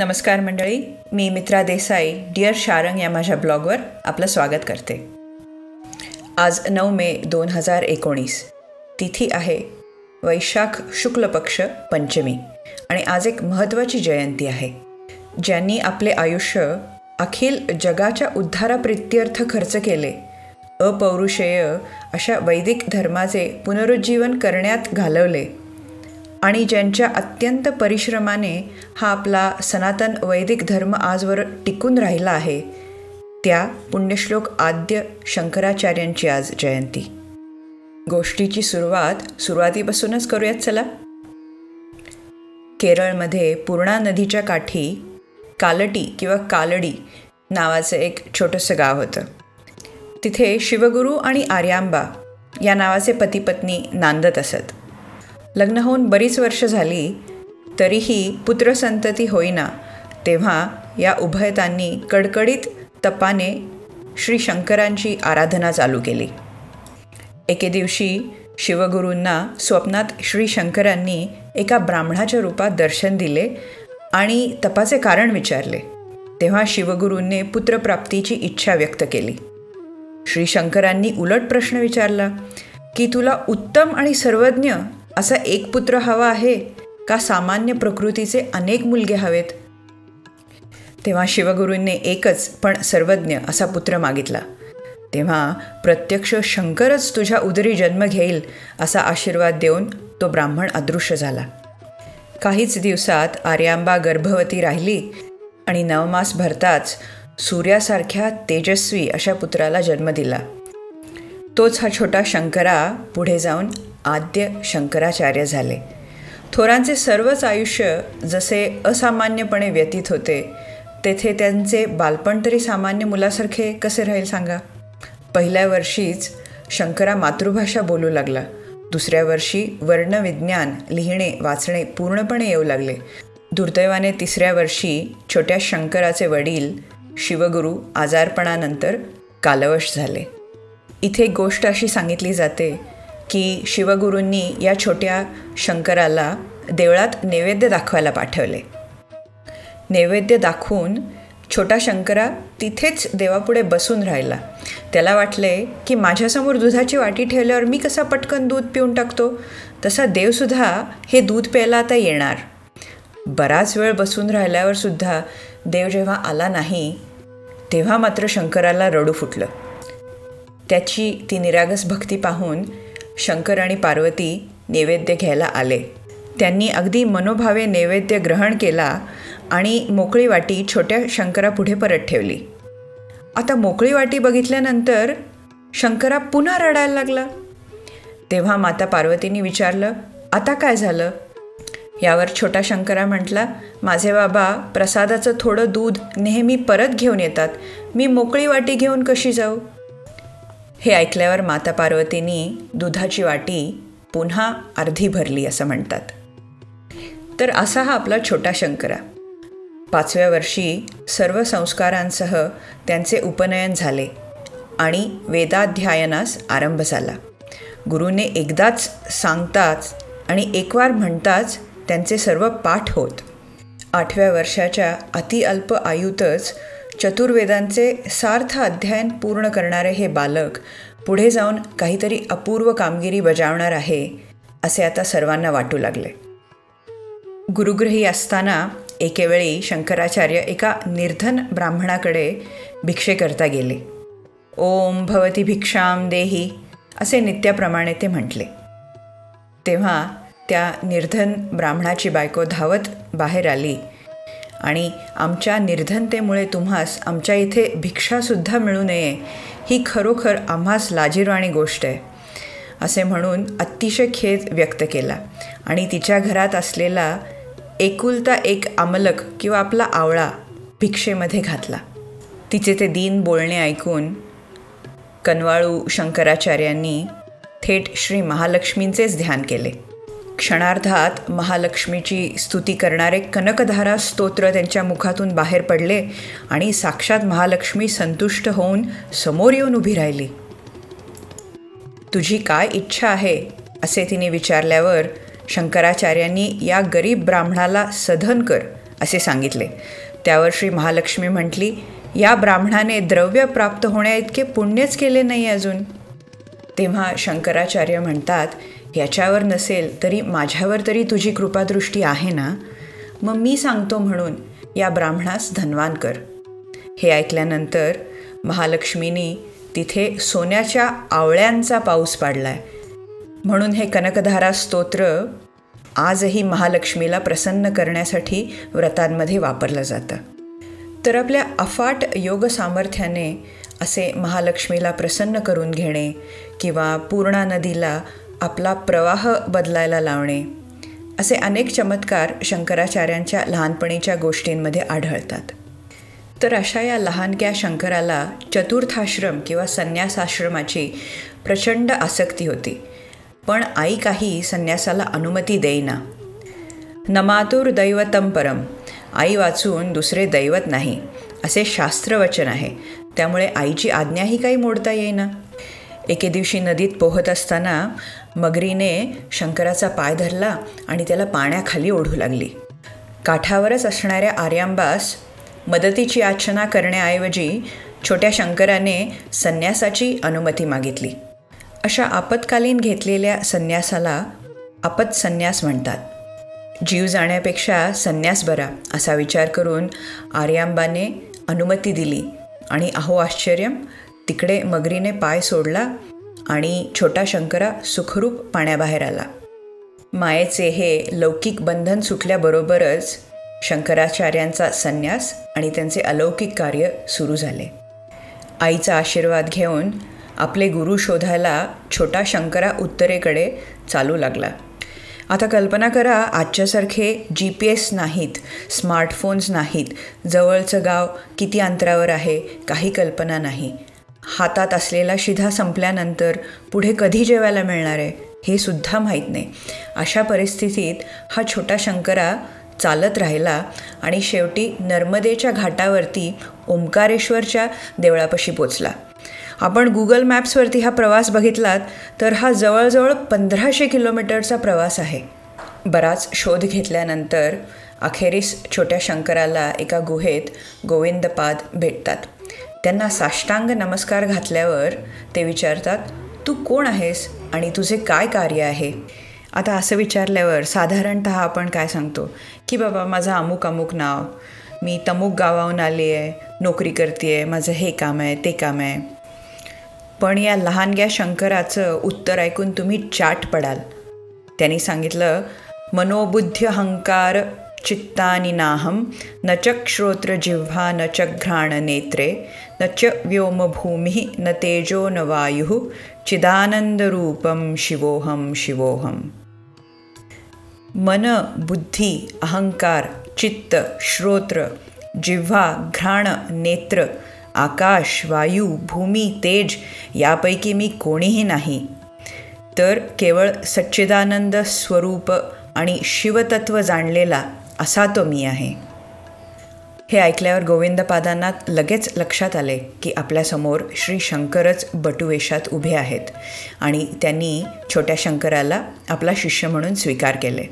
नमस्कार मंडळी मी मित्रा देसाई डिअर शारंग या माझ्या ब्लॉगवर आपलं स्वागत करते. आज नऊ मे दोन हजार एकोणीस. तिथी आहे वैशाख शुक्ल पक्ष पंचमी आणि आज एक महत्त्वाची जयंती आहे. ज्यांनी आपले आयुष्य अखिल जगाच्या उद्धाराप्रित्यर्थ खर्च केले अपौरुषेय अशा वैदिक धर्माचे पुनरुज्जीवन करण्यात घालवले आणि ज्यांच्या अत्यंत परिश्रमाने हा आपला सनातन वैदिक धर्म आजवर टिकून राहिला आहे त्या पुण्यश्लोक आद्य शंकराचार्यांची आज जयंती. गोष्टीची सुरुवात सुरुवातीपासूनच करूयात चला. केरळमध्ये पूर्णा नदीच्या काठी कालटी किंवा कालडी नावाचं एक छोटंसं गाव होतं. तिथे शिवगुरू आणि आर्यांबा या नावाचे पतीपत्नी नांदत असत. लग्न होऊन बरीच वर्ष झाली तरीही पुत्रसंतती होईना तेव्हा या उभयतांनी कडकडीत तपाने श्री शंकरांची आराधना चालू केली. एके दिवशी शिवगुरूंना स्वप्नात श्री शंकरांनी एका ब्राह्मणाच्या रूपात दर्शन दिले आणि तपाचे कारण विचारले. तेव्हा शिवगुरूंनी पुत्रप्राप्तीची इच्छा व्यक्त केली. श्री शंकरांनी उलट प्रश्न विचारला की तुला उत्तम आणि सर्वज्ञ असा एक पुत्र हवा आहे का सामान्य प्रकृतीचे अनेक मुलगे हवेत? तेव्हा शिवगुरूंनी एकच पण सर्वज्ञ असा पुत्र मागितला. तेव्हा प्रत्यक्ष शंकरच तुझ्या उदरी जन्म घेईल असा आशीर्वाद देऊन तो ब्राह्मण अदृश्य झाला. काहीच दिवसात आर्यांबा गर्भवती राहिली आणि नवमास भरताच सूर्यासारख्या तेजस्वी अशा पुत्राला जन्म दिला. तोच हा छोटा शंकरा पुढे जाऊन आद्य शंकराचार्य झाले. थोरांचे सर्वच आयुष्य जसे असामान्यपणे व्यतीत होते तेथे त्यांचे बालपण तरी सामान्य मुलासारखे कसे राहील सांगा? पहिल्या वर्षीच शंकरा मातृभाषा बोलू लागला. दुसऱ्या वर्षी वर्णविज्ञान लिहिणे वाचणे पूर्णपणे येऊ लागले. दुर्दैवाने तिसऱ्या वर्षी छोट्या शंकराचे वडील शिवगुरू आजारपणानंतर कालवश झाले. इथे गोष्ट अशी सांगितली जाते की शिवगुरूंनी या छोट्या शंकराला देवळात नैवेद्य दाखवायला पाठवले. नैवेद्य दाखवून छोटा शंकरा तिथेच देवापुढे बसून राहिला. त्याला वाटले की माझ्यासमोर दुधाची वाटी ठेवल्यावर मी कसा पटकन दूध पिऊन टाकतो? तसा देवसुद्धा हे दूध प्यायला आता येणार. बराच वेळ बसून राहिल्यावर सुद्धा देव जेव्हा आला नाही तेव्हा मात्र शंकराला रडू फुटलं. त्याची ती निरागस भक्ती पाहून शंकर आणि पार्वती नैवेद्य घ्यायला आले. त्यांनी अगदी मनोभावे नैवेद्य ग्रहण केला आणि मोकळी वाटी छोट्या शंकरापुढे परत ठेवली. आता मोकळी वाटी बघितल्यानंतर शंकरा पुन्हा रडायला लागला. तेव्हा माता पार्वतींनी विचारलं आता काय झालं? यावर छोटा शंकरा म्हटला माझे बाबा प्रसादाचं थोडं दूध नेहमी परत घेऊन येतात. मी मोकळी वाटी घेऊन कशी जाऊ? हे ऐकल्यावर माता पार्वतींनी दुधाची वाटी पुन्हा अर्धी भरली असं म्हणतात. तर असा हा आपला छोटा शंकरा. पाचव्या वर्षी सर्व संस्कारांसह त्यांचे उपनयन झाले आणि वेदाध्यायनास आरंभ झाला. गुरुने एकदाच सांगताच आणि एकवार म्हणताच त्यांचे सर्व पाठ होत. आठव्या वर्षाच्या अतिअल्प आयुतच चतुर्वेदांचे सार्थ अध्ययन पूर्ण करणारे हे बालक पुढे जाऊन काहीतरी अपूर्व कामगिरी बजावणार आहे असे आता सर्वांना वाटू लागले. गुरुग्रही असताना एकेवेळी शंकराचार्य एका निर्धन ब्राह्मणाकडे भिक्षेकरता गेले. ओम भवती भिक्षाम देही असे नित्याप्रमाणे ते म्हटले. तेव्हा त्या निर्धन ब्राह्मणाची बायको धावत बाहेर आली. आणि आमच्या निर्धनतेमुळे तुम्हास आमच्या इथे भिक्षासुद्धा मिळू नये ही खरोखर आम्हास लाजीरवाणी गोष्ट आहे असे म्हणून अतिशय खेद व्यक्त केला आणि तिच्या घरात असलेला एकुलता एक आमलक किंवा आपला आवळा भिक्षेमध्ये घातला. तिचे ते दीन बोलणे ऐकून कनवाळू शंकराचार्यांनी थेट श्री महालक्ष्मींचेच ध्यान केले. क्षणार्धात महालक्ष्मीची स्तुती करणारे कनकधारा स्तोत्र त्यांच्या मुखातून बाहेर पडले आणि साक्षात महालक्ष्मी संतुष्ट होऊन समोर येऊन उभी राहिली. तुझी काय इच्छा आहे? असे तिने विचारल्यावर शंकराचार्यांनी या गरीब ब्राह्मणाला सधन कर असे सांगितले. त्यावर श्री महालक्ष्मी म्हटली या ब्राह्मणाने द्रव्य प्राप्त होण्याइतके पुण्यच केले नाही अजून. तेव्हा शंकराचार्य म्हणतात याच्यावर नसेल तरी माझ्यावर तरी तुझी कृपादृष्टी आहे ना? मग मी सांगतो म्हणून या ब्राह्मणास धनवान कर. हे ऐकल्यानंतर महालक्ष्मीनी तिथे सोन्याच्या आवळ्यांचा पाऊस पाडलाय. म्हणून हे कनकधारा स्तोत्र आजही महालक्ष्मीला प्रसन्न करण्यासाठी व्रतांमध्ये वापरलं जातं. तर आपल्या अफाट योग सामर्थ्याने असे महालक्ष्मीला प्रसन्न करून घेणे किंवा पूर्णा नदीला आपला प्रवाह बदलायला लावणे. असे अनेक चमत्कार शंकराचार्यांच्या लहानपणीच्या गोष्टींमध्ये आढळतात. तर अशा या लहानक्या शंकराला चतुर्थाश्रम किंवा संन्यासाश्रमाची प्रचंड आसक्ती होती. पण आई काही संन्यासाला अनुमती देईना. नमातुर दैवतम परम आई वाचून दुसरे दैवत नाही असे शास्त्रवचन आहे. त्यामुळे आईची आज्ञाही काही मोडता येईना. एके दिवशी नदीत पोहत असताना मगरीने शंकराचा पाय धरला आणि त्याला पाण्याखाली ओढू लागली. काठावरच असणाऱ्या आर्यांबास मदतीची याचना करण्याऐवजी छोट्या शंकराने संन्यासाची अनुमती मागितली. अशा आपत्कालीन घेतलेल्या संन्यासाला आपत संन्यास म्हणतात. जीव जाण्यापेक्षा संन्यास बरा असा विचार करून आर्यांबाने अनुमती दिली आणि अहो आश्चर्यम तिकडे मगरीने पाय सोडला आणि छोटा शंकरा सुखरूप पाण्याबाहेर आला. मायेचे हे लौकिक बंधन सुटल्याबरोबरच शंकराचार्यांचा संन्यास आणि त्यांचे अलौकिक कार्य सुरू झाले. आईचा आशीर्वाद घेऊन आपले गुरु शोधायला छोटा शंकरा उत्तरेकडे चालू लागला. आता कल्पना करा आजच्यासारखे जी पी एस नाहीत स्मार्टफोन्स नाहीत जवळचं गाव किती अंतरावर आहे काही कल्पना नाही. हातात असलेला शिधा संपल्यानंतर पुढे कधी जेवायला मिळणार आहे हे सुद्धा माहीत नाही. अशा परिस्थितीत हा छोटा शंकरा चालत राहिला आणि शेवटी नर्मदेच्या घाटावरती ओंकारेश्वरच्या देवळापाशी पोचला. आपण गुगल मॅप्सवरती हा प्रवास बघितलात तर हा जवळजवळ पंधराशे किलोमीटरचा प्रवास आहे. बराच शोध घेतल्यानंतर अखेरीस छोट्या शंकराला एका गुहेत गोविंदपाद भेटतात. त्यांना साष्टांग नमस्कार घातल्यावर ते विचारतात तू कोण आहेस आणि तुझे काय कार्य आहे? आता असं विचारल्यावर साधारणत आपण काय सांगतो? की बाबा माझं अमुक अमुक नाव मी तमुक गावाहून आली आहे नोकरी करते आहे माझं हे काम आहे ते काम आहे. पण या लहानग्या शंकराचं उत्तर ऐकून तुम्ही चाट पडाल. त्यांनी सांगितलं मनोबुद्ध हंकार चित्तानि नाहं। न च श्रोत्रजिह्वा न च घ्राणनेत्रे। न च व्योमभूमिः न तेजो न वायुः। चिदानन्दरूपं शिवोऽहं शिवोहम मन बुद्धी अहंकार चित्त श्रोत्र जिव्हा घ्राण नेत्र आकाश वायू भूमी तेज यापैकी मी कोणीही नाही। तर केवळ सच्चिदानंद स्वरूप आणि शिवतत्व जाणलेला असा तो मी आहे. हे ऐकल्यावर गोविंदपादांना लगेच लक्षात आले की आपल्यासमोर श्री शंकरच बटुवेशात उभे आहेत आणि त्यांनी छोट्या शंकराला आपला शिष्य म्हणून स्वीकार केले.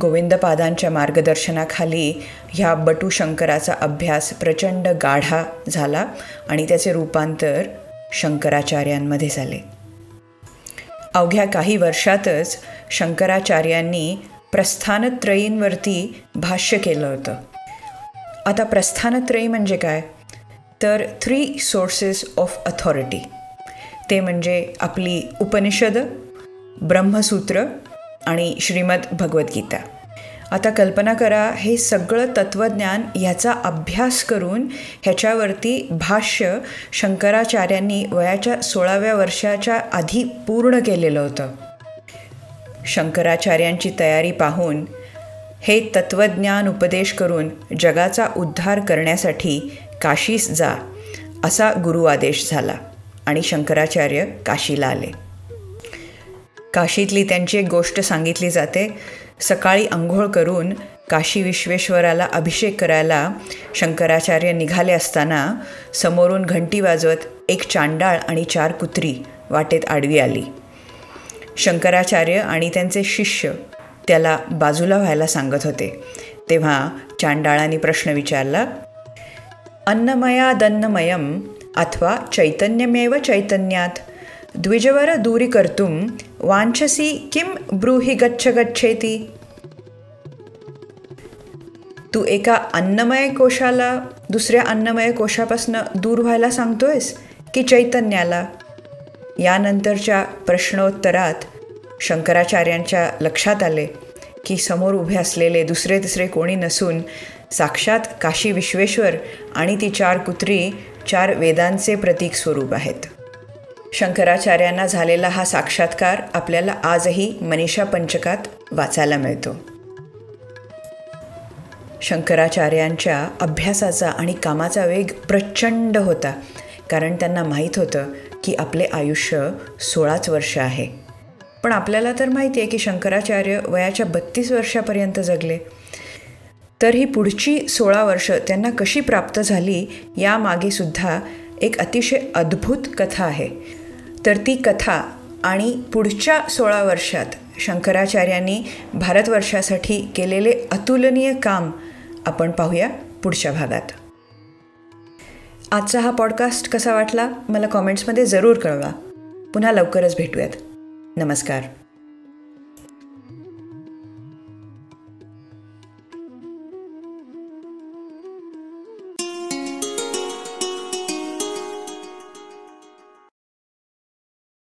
गोविंदपादांच्या मार्गदर्शनाखाली ह्या बटू शंकराचा अभ्यास प्रचंड गाढा झाला आणि त्याचे रूपांतर शंकराचार्यांमध्ये झाले. अवघ्या काही वर्षातच शंकराचार्यांनी प्रस्थानत्रयींवरती भाष्य केलं होतं. आता प्रस्थानत्रयी म्हणजे काय? तर थ्री सोर्सेस ऑफ अथॉरिटी ते म्हणजे आपली उपनिषद ब्रह्मसूत्र आणि श्रीमद भगवद्गीता. आता कल्पना करा हे सगळं तत्त्वज्ञान ह्याचा अभ्यास करून ह्याच्यावरती भाष्य शंकराचार्यांनी वयाच्या सोळाव्या वर्षाच्या आधी पूर्ण केलेलं होतं. शंकराचार्यांची तयारी पाहून हे तत्त्वज्ञान उपदेश करून जगाचा उद्धार करण्यासाठी काशीस जा असा गुरु आदेश झाला आणि शंकराचार्य काशीला आले. काशीतली त्यांची एक गोष्ट सांगितली जाते सकाळी आंघोळ करून काशी विश्वेश्वराला अभिषेक करायला शंकराचार्य निघाले असताना समोरून घंटी वाजवत एक चांडाळ आणि चार कुत्री वाटेत आडवी आली. शंकराचार्य आणि त्यांचे शिष्य त्याला बाजूला व्हायला सांगत होते. तेव्हा चांडाळांनी प्रश्न विचारला अन्नमयादन्नमयम अथवा चैतन्यमेव चैतन्यात? द्विजवर दूरी कर्तुम वांछसी किम ब्रूहि गच्छ गच्छेती तू एका अन्नमय कोशाला दुसऱ्या अन्नमय कोशापासून दूर व्हायला सांगतोयस की चैतन्याला? यानंतरच्या प्रश्नोत्तरात शंकराचार्यांच्या लक्षात आले की समोर उभे असलेले दुसरे तिसरे कोणी नसून साक्षात काशी विश्वेश्वर आणि ती चार कुत्री चार वेदांचे प्रतीक स्वरूप आहेत. शंकराचार्यांना झालेला हा साक्षात्कार आपल्याला आजही मनीषा पंचकात वाचायला मिळतो. शंकराचार्यांच्या अभ्यासाचा आणि कामाचा वेग प्रचंड होता कारण त्यांना माहीत होतं की आपले आयुष्य सोळाच वर्ष आहे. पण आपल्याला तर माहिती आहे की शंकराचार्य वयाच्या बत्तीस वर्षापर्यंत जगले. तर ही पुढची सोळा वर्ष त्यांना कशी प्राप्त झाली यामागे सुद्धा एक अतिशय अद्भुत कथा आहे. तर ती कथा आणि पुढच्या सोळा वर्षात शंकराचार्यांनी भारतवर्षासाठी केलेले अतुलनीय काम आपण पाहूया पुढच्या भागात. आजचा हा पॉडकास्ट कसा वाटला मला कॉमेंट्समध्ये जरूर कळवा. पुन्हा लवकरच भेटूयात. नमस्कार.